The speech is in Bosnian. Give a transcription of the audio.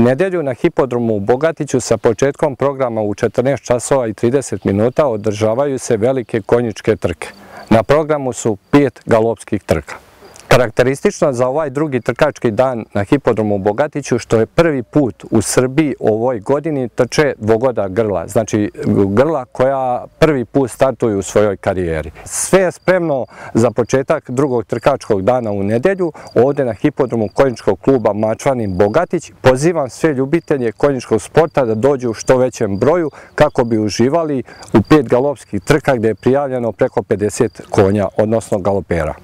U nedelju na hipodromu u Bogatiću sa početkom programa u 14 časova i 30 minuta održavaju se velike konjičke trke. Na programu su pet galopskih trka. Karakteristično za ovaj drugi trkački dan na hipodromu u Bogatiću što je prvi put u Srbiji u ovoj godini trče dvogoda grla, znači grla koja prvi put startuju u svojoj karijeri. Sve je spremno za početak drugog trkačkog dana u nedelju ovdje na hipodromu konjičkog kluba Mačvanin Bogatić. Pozivam sve ljubitelje konjičkog sporta da dođu u što većem broju kako bi uživali u pet galopskih trka gdje je prijavljeno preko 50 konja, odnosno galopera.